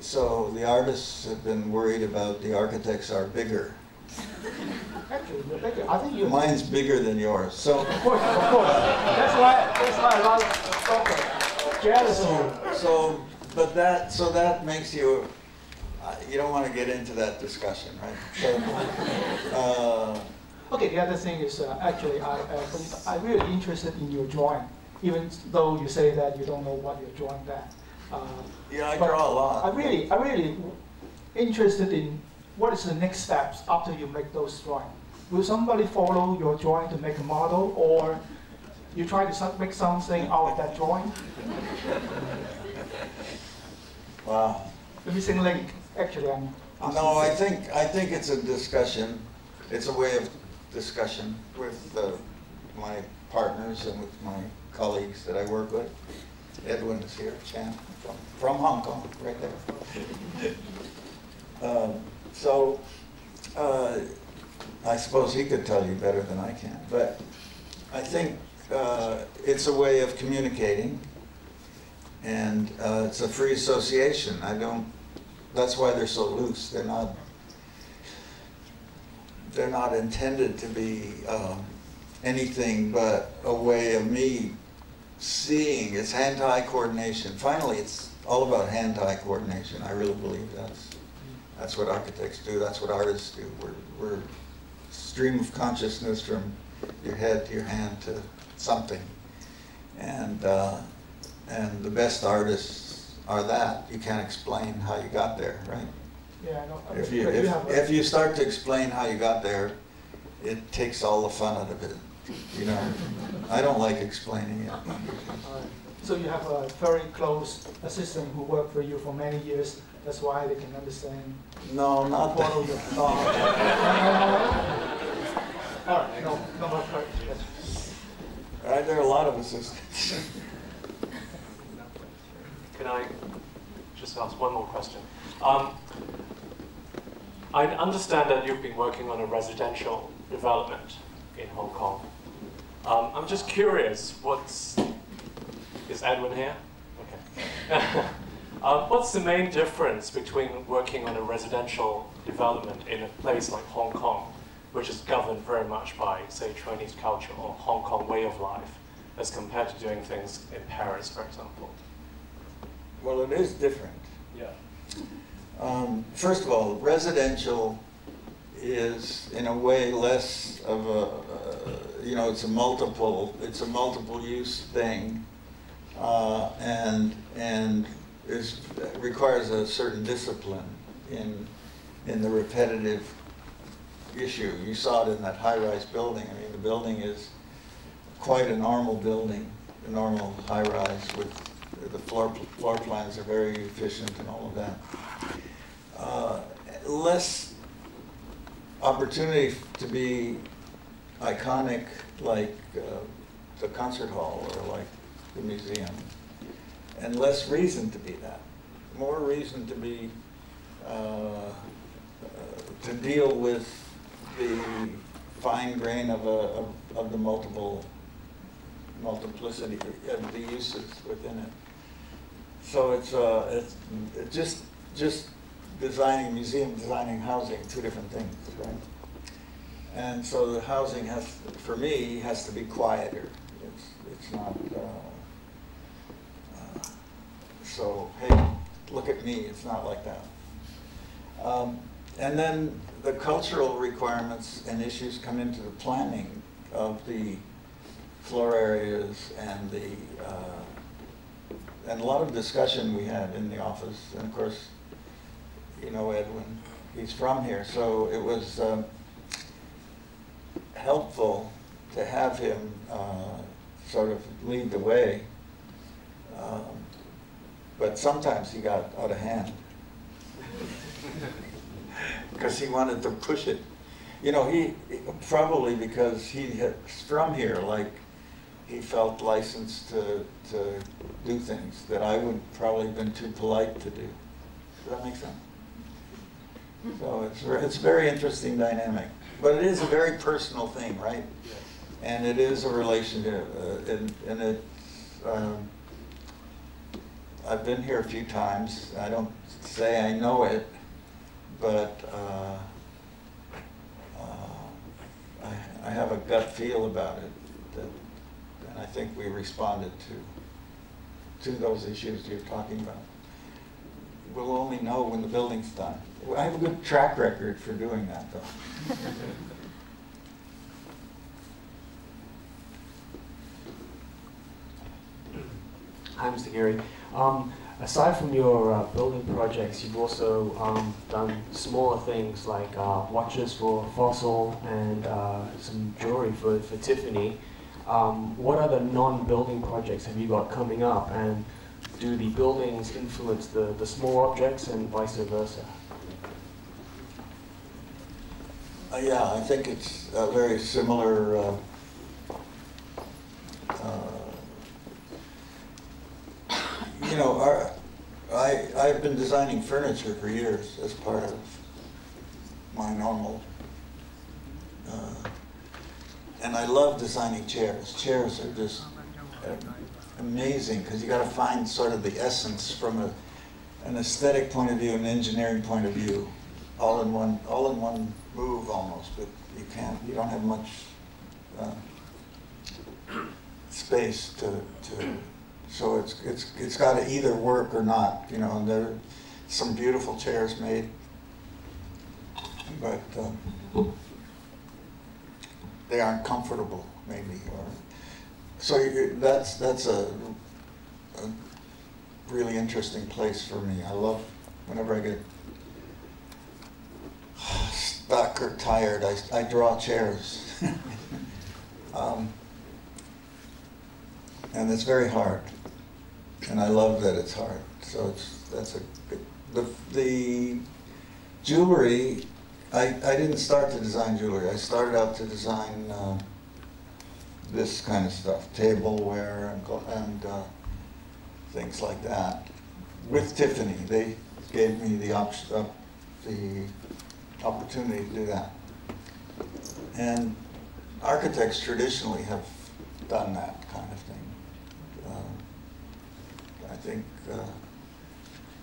So the artists have been worried about the architects are bigger. Actually, bigger. I think you. Mine's bigger than yours. So, Of course, of course. That's why, that's why a lot of sculptors jealous of you. so, so, but that, so that makes you, uh, you don't want to get into that discussion, right? So, uh, Okay, the other thing is, uh, actually, I, uh, I'm really interested in your drawing, even though you say that you don't know what you're drawing that. Uh, Yeah, I draw a lot. I really, I really interested in what is the next steps after you make those drawings. Will somebody follow your drawing to make a model, or you try to make something out of that drawing? Wow. The missing link, actually, I'm. No, I think, I think it's a discussion, it's a way of discussion with uh, my partners and with my colleagues that I work with. Edwin is here, Chan, from, from Hong Kong, right there. Um, So, uh, I suppose he could tell you better than I can, but I think uh, it's a way of communicating, and uh, it's a free association. I don't, that's why they're so loose. They're not, they're not intended to be um, anything but a way of me seeing, it's hand-eye coordination. Finally, it's all about hand-eye coordination. I really believe that's, that's what architects do, that's what artists do. We're, we're stream of consciousness from your head to your hand to something. And, uh, and the best artists are that. You can't explain how you got there, right? Yeah, I know. If but you, you if, have a- if you start to explain how you got there, it takes all the fun out of it, you know? I don't like explaining it. So you have a very close assistant who worked for you for many years, that's why they can understand, No, not follow your that. thought. All right, no, no more questions. Right, there are a lot of assistants. Can I just ask one more question? Um, I understand that you've been working on a residential development in Hong Kong. Um, I'm just curious, what's is Edwin here? Okay. um, what's the main difference between working on a residential development in a place like Hong Kong, which is governed very much by, say, Chinese culture or Hong Kong way of life, as compared to doing things in Paris, for example? Well, it is different. Yeah. Um, First of all, residential is in a way less of a, uh, you know, it's a multiple, it's a multiple use thing. uh, And, and is, requires a certain discipline in, in the repetitive issue. You saw it in that high-rise building. I mean, the building is quite a normal building, a normal high-rise with, the floor, floor plans are very efficient and all of that. Uh, Less opportunity to be iconic like uh, the concert hall or like the museum, and less reason to be that. More reason to be, uh, uh, to deal with the fine grain of, a, of, of the multiple, multiplicity of the uses within it. So it's, uh, it's it just, just designing museum, designing housing, two different things, right? And so the housing has, for me, has to be quieter. It's, it's not, uh, uh, so, hey, look at me, it's not like that. Um, and then the cultural requirements and issues come into the planning of the floor areas and the, uh, and a lot of discussion we had in the office, and of course, you know Edwin, he's from here, so it was um, helpful to have him uh, sort of lead the way. Um, But sometimes he got out of hand. Because he wanted to push it. You know, he, probably because he is from here, like, he felt licensed to, to do things that I would probably have been too polite to do. Does that make sense? So it's, it's a very interesting dynamic. But it is a very personal thing, right? And it is a relationship, uh, and, and it, um, I've been here a few times. I don't say I know it, but uh, uh, I, I have a gut feel about it. That, and I think we responded to, to those issues you're talking about. we'll only know when the building's done. I have a good track record for doing that, though. Hi, Mr. Gehry. Um, aside from your uh, building projects, you've also um, done smaller things like uh, watches for Fossil and uh, some jewelry for, for Tiffany. Um, what other non-building projects have you got coming up, and do the buildings influence the, the small objects and vice versa? Uh, yeah, I think it's a very similar. Uh, uh, you know, our, I I've been designing furniture for years as part of my normal. Uh, and I love designing chairs. Chairs are just amazing because you got to find sort of the essence from a, an aesthetic point of view, an engineering point of view, all in one, all in one move almost. But you can't, you don't have much uh, space to, to, so it's it's it's got to either work or not, you know. And there are some beautiful chairs made, but. Um, they aren't comfortable, maybe, or so you, that's that's a, a, really interesting place for me. I love whenever I get stuck tired, I, I draw chairs, um, and it's very hard, and I love that it's hard. So it's that's a the the jewelry I, I didn't start to design jewelry. I started out to design uh, this kind of stuff, tableware and, and uh, things like that. With Tiffany, they gave me the, option, uh, the opportunity to do that. And architects traditionally have done that kind of thing. Uh, I think uh,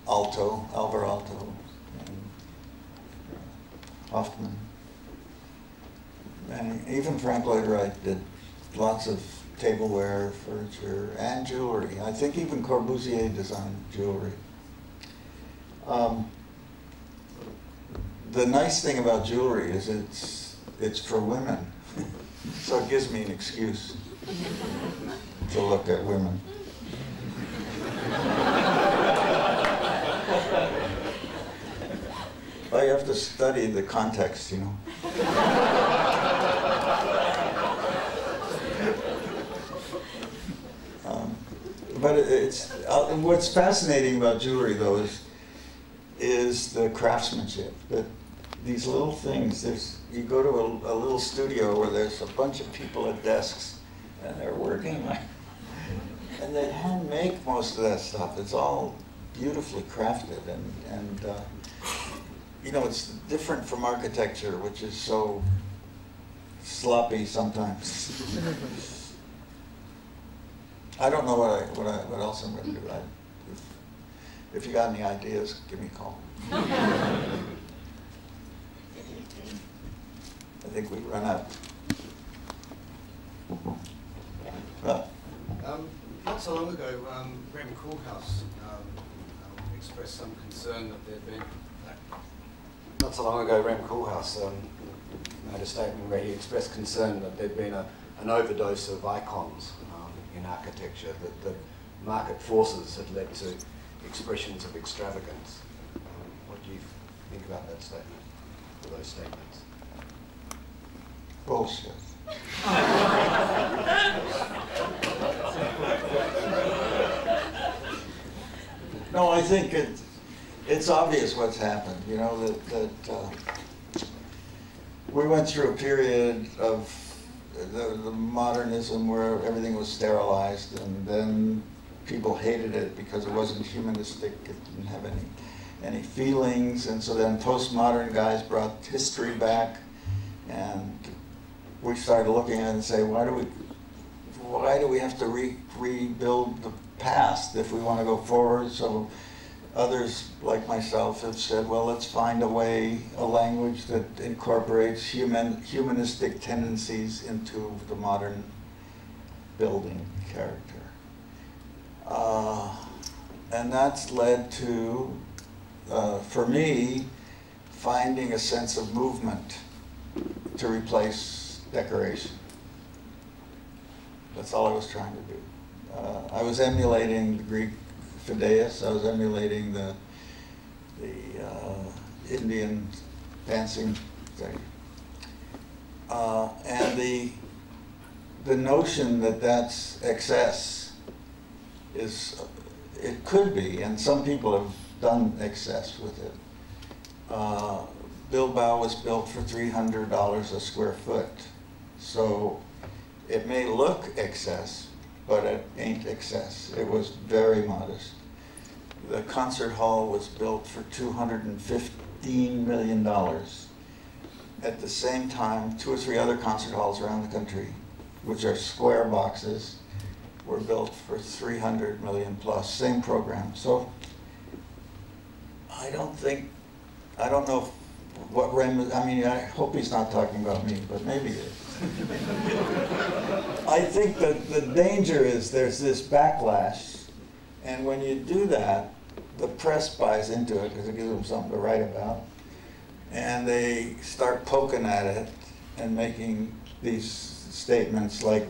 Aalto, Alvar Aalto, Hoffmann. And even Frank Lloyd Wright did lots of tableware, furniture, and jewelry. I think even Corbusier designed jewelry. Um, the nice thing about jewelry is it's it's for women, so it gives me an excuse to look at women. You have to study the context, you know. um, but it's uh, what's fascinating about jewelry, though, is is the craftsmanship. That these little things. There's you go to a, a little studio where there's a bunch of people at desks, and they're working and they hand make most of that stuff. It's all beautifully crafted and and. Uh, you know, it's different from architecture, which is so sloppy sometimes. I don't know what I, what I, what else I'm going to do. I, if, if you got any ideas, give me a call. I think we run out. Um, not so long ago, um, Rem Koolhaas um, expressed some concern that there had been not so long ago, Rem Koolhaas um, made a statement where he expressed concern that there'd been a, an overdose of icons um, in architecture, that the market forces had led to expressions of extravagance. Um, what do you think about that statement, or those statements? Bullshit. no, I think it, it's obvious what's happened. You know that that uh, we went through a period of the, the, modernism where everything was sterilized, and then people hated it because it wasn't humanistic. It didn't have any any feelings, and so then postmodern guys brought history back, and we started looking at it and say, why do we why do we have to re rebuild the past if we want to go forward? So Others, like myself, have said, well, let's find a way, a language that incorporates human, humanistic tendencies into the modern building character. Uh, and that's led to uh, for me, finding a sense of movement to replace decoration. That's all I was trying to do. Uh, I was emulating the Greek Phidias. I was emulating the the uh, Indian dancing thing. Uh, and the the notion that that's excess is it could be, and some people have done excess with it. Uh, Bilbao was built for $300 a square foot. So it may look excess, but it ain't excess. It was very modest. The concert hall was built for $215 million. At the same time, two or three other concert halls around the country, which are square boxes, were built for 300 million plus, same program. So I don't think, I don't know what Rem, I mean, I hope he's not talking about me, but maybe he is. I think that the danger is there's this backlash, and when you do that, the press buys into it because it gives them something to write about, and they start poking at it and making these statements like,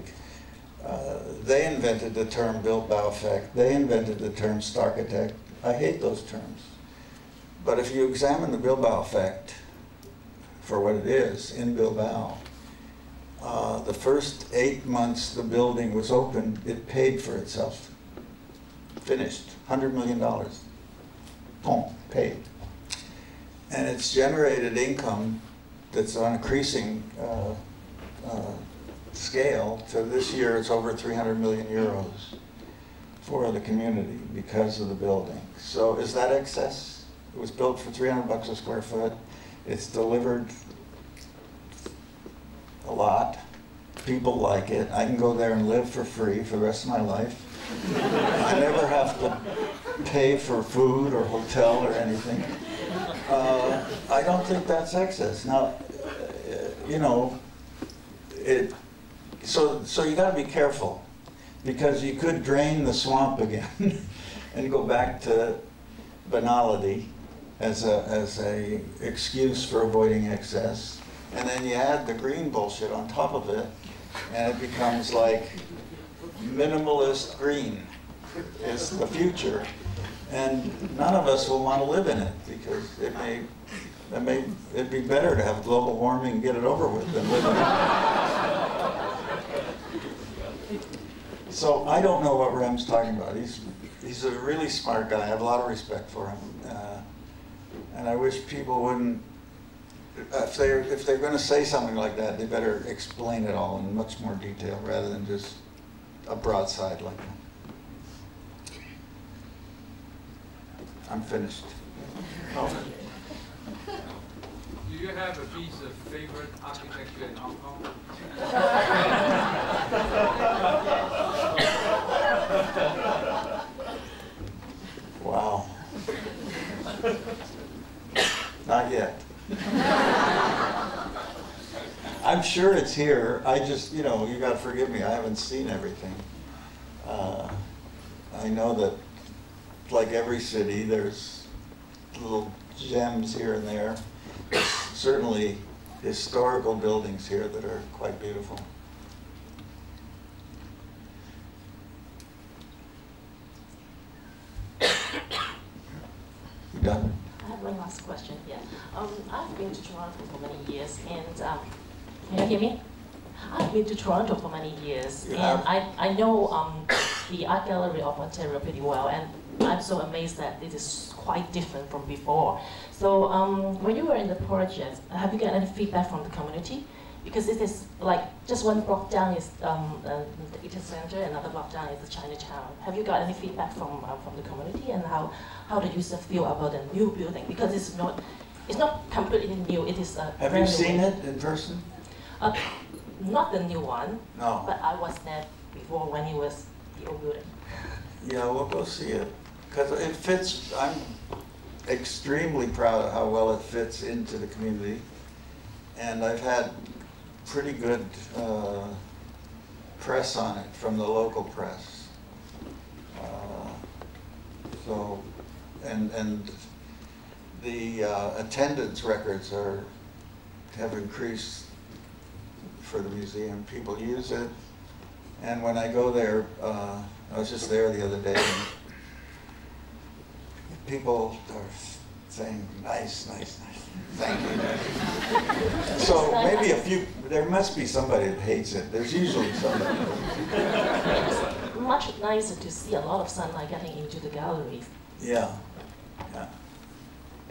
uh, they invented the term Bilbao effect, they invented the term Starchitect. I hate those terms. But if you examine the Bilbao effect for what it is in Bilbao, uh, the first eight months the building was open, it paid for itself. Finished, $100 million. Boom, paid. And it's generated income that's on increasing uh, uh, scale. So this year it's over 300 million euros for the community because of the building. So is that excess? It was built for 300 bucks a square foot. It's delivered a lot. People like it. I can go there and live for free for the rest of my life. I never have to pay for food or hotel or anything. Uh, I don't think that's excess. Now, uh, you know, it, so, so you gotta be careful because you could drain the swamp again and go back to banality as a, as a excuse for avoiding excess. And then you add the green bullshit on top of it and it becomes like minimalist green is the future. And none of us will want to live in it because it may, it may, it'd be better to have global warming and get it over with than live in it. So I don't know what Rem's talking about. He's, he's a really smart guy. I have a lot of respect for him. Uh, and I wish people wouldn't, if they're, if they're going to say something like that, they better explain it all in much more detail rather than just a broadside like that. I'm finished. Do you have a piece of favorite architecture in Hong Kong? Wow. Not yet. I'm sure it's here. I just, you know, you got to forgive me. I haven't seen everything. Uh, I know that, like every city, there's little gems here and there. There's certainly historical buildings here that are quite beautiful. You done? I have one last question here. Um, I've been to Toronto for many years, and um, can you hear me? I've been to Toronto for many years, You and have? I, I know um, the art gallery of Ontario pretty well, and I'm so amazed that it is quite different from before. So um, when you were in the project, have you got any feedback from the community? Because it is like just one block down is um, uh, the Eaton Center, another block down is the Chinatown. Have you got any feedback from uh, from the community and how how the users feel about the new building? Because it's not it's not completely new. It is a Have you brand new seen it in person? Uh, not the new one, No. but I was there before when it was the old building. Yeah, we'll go see it. Because it fits, I'm extremely proud of how well it fits into the community. And I've had pretty good uh, press on it from the local press. Uh, So, and, and the uh, attendance records are, have increased for the museum. People use it. And when I go there, uh, I was just there the other day, and people are saying, nice, nice, nice, thank you. So maybe a few, there must be somebody that hates it. There's usually somebody. Much nicer to see a lot of sunlight getting into the galleries. Yeah.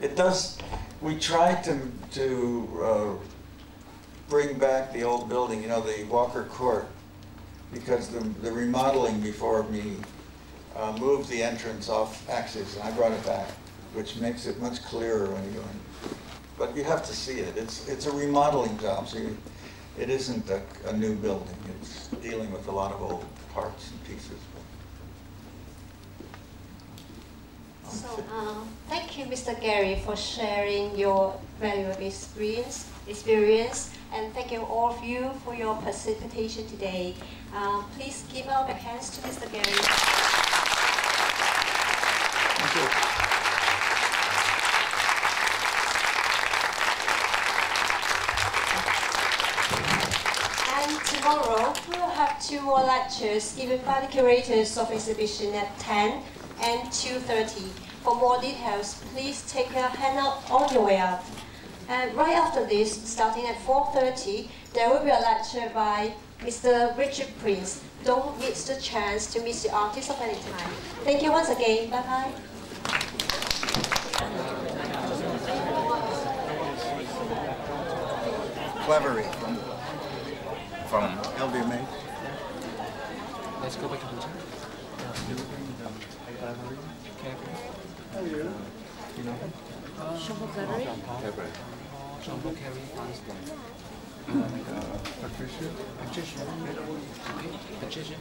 It does, we tried to, to uh, bring back the old building, you know, the Walker Court, because the, the remodeling before me uh, moved the entrance off axis, and I brought it back, which makes it much clearer when you go in. But you have to see it. It's, it's a remodeling job, so you, it isn't a, a new building. It's dealing with a lot of old parts and pieces. So, um, thank you, Mr. Gehry, for sharing your valuable experience, experience, and thank you all of you for your participation today. Uh, please give our big hands to Mr. Gehry. Thank you. And tomorrow, we'll have two more lectures given by the curators of exhibition at 10 and 2.30. For more details, please take a handout on your way out. And right after this, starting at 4.30, there will be a lecture by Mr. Richard Prince. Don't miss the chance to meet the artist of any time. Thank you once again. Bye-bye. Claverie from, from LVMH. Let's go back to the How are you? You know him? Carey. Jean-Paul Carey Einstein. And uh, Patricia. Patricia. Patricia.